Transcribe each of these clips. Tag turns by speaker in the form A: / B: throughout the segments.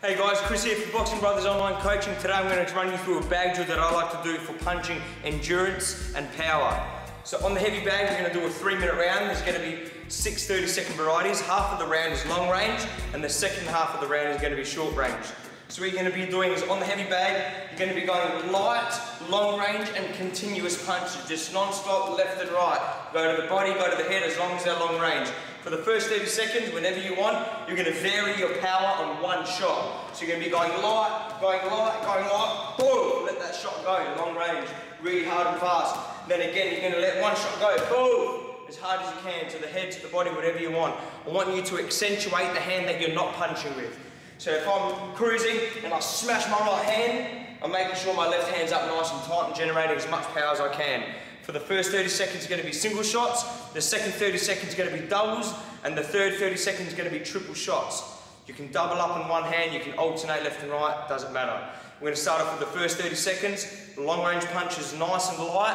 A: Hey guys, Chris here for Boxing Brothers Online Coaching. Today I'm going to run you through a bag drill that I like to do for punching endurance and power. So on the heavy bag, we're going to do a three minute round. There's going to be six 30 second varieties. Half of the round is long range and the second half of the round is going to be short range. So what you're going to be doing is on the heavy bag, you're going to be going light, long range and continuous punches, just non-stop left and right. Go to the body, go to the head as long as they're long range. For the first 30 seconds, whenever you want, you're going to vary your power on one shot. So you're going to be going light, going light, going light, boom, let that shot go, long range, really hard and fast. Then again, you're going to let one shot go, boom, as hard as you can, to the head, to the body, whatever you want. I want you to accentuate the hand that you're not punching with. So if I'm cruising and I smash my right hand, I'm making sure my left hand's up nice and tight and generating as much power as I can. For the first 30 seconds is going to be single shots, the second 30 seconds is going to be doubles, and the third 30 seconds is going to be triple shots. You can double up in one hand, you can alternate left and right, doesn't matter. We're going to start off with the first 30 seconds. Long range punches nice and light,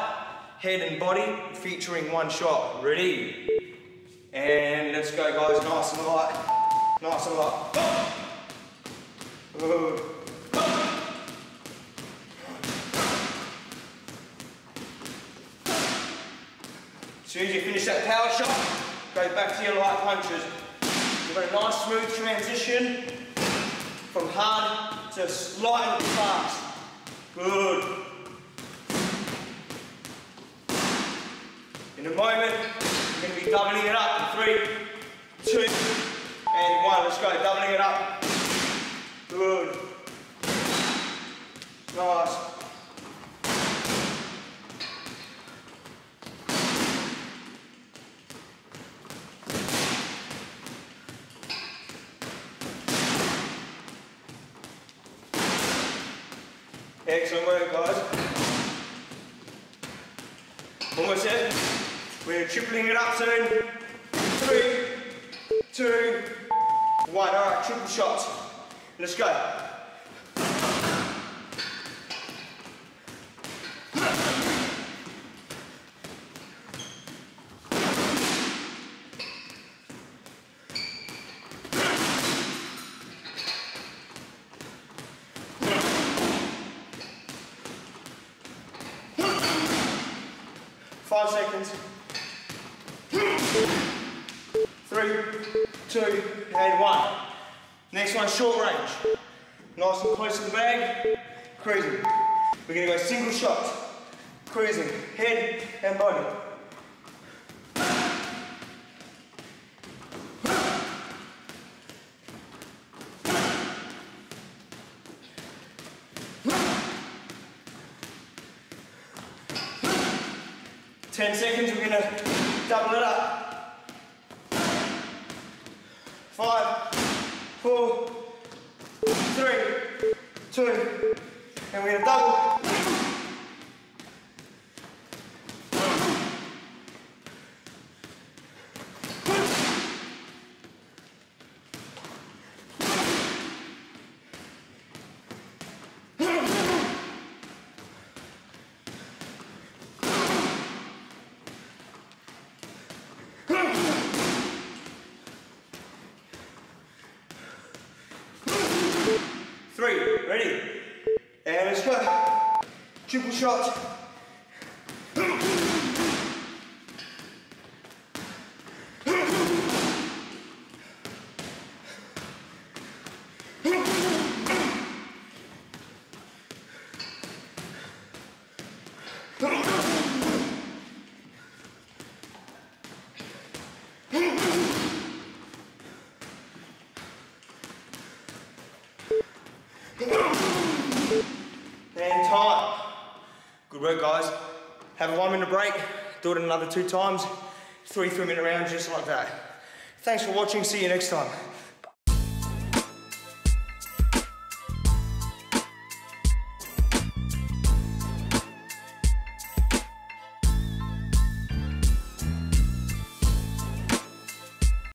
A: head and body featuring one shot. Ready? And let's go guys, nice and light, nice and light. Soon as you finish that power shot, go back to your light punches. You've got a nice smooth transition from hard to light and fast. Good. In a moment, you're going to be doubling it up in three, two, and one. Let's go, doubling it up. Good. Nice. Excellent work, guys. Almost there. We're tripling it up soon. Three, two, one. All right, triple shots. Let's go. Five seconds. Three, two, and one. Next one, short range. Nice and close to the bag, cruising. We're gonna go single shot, cruising, head and body. 10 seconds, we're gonna double it up. Five, four, three, two, and we're gonna double. Three, ready? And let's go. Triple shot. And time. Good work, guys. Have a one minute break. Do it another two times. Three three minute rounds just like that. Thanks for watching. See you next time.